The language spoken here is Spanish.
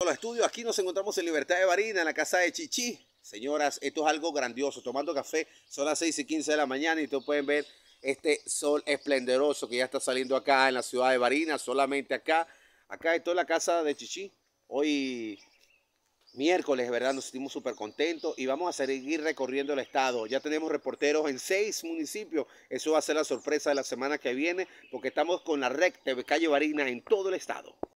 Los estudios, aquí nos encontramos en Libertad de Barina, en la casa de Chichi. Señoras, esto es algo grandioso. Tomando café, son las 6 y 15 de la mañana y ustedes pueden ver este sol esplendoroso que ya está saliendo acá en la ciudad de Barina, solamente acá. Acá esto es la casa de Chichi. Hoy miércoles, ¿verdad? Nos sentimos súper contentos y vamos a seguir recorriendo el estado. Ya tenemos reporteros en seis municipios. Eso va a ser la sorpresa de la semana que viene porque estamos con la red de calle Barina en todo el estado.